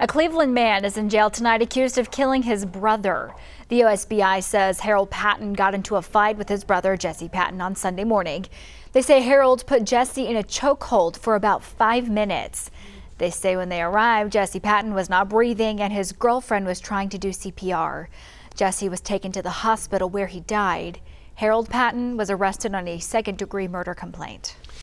A Cleveland man is in jail tonight accused of killing his brother. The OSBI says Harold Patton got into a fight with his brother Jesse Patton on Sunday morning. They say Harold put Jesse in a chokehold for about five minutes. They say when they arrived, Jesse Patton was not breathing and his girlfriend was trying to do CPR. Jesse was taken to the hospital where he died. Harold Patton was arrested on a second degree murder complaint.